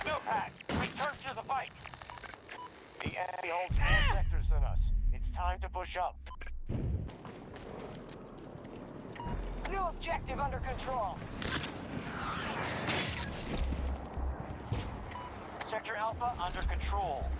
Snowpack, return to the fight. The enemy holds more sectors than us. It's time to push up. New objective under control. Sector Alpha under control.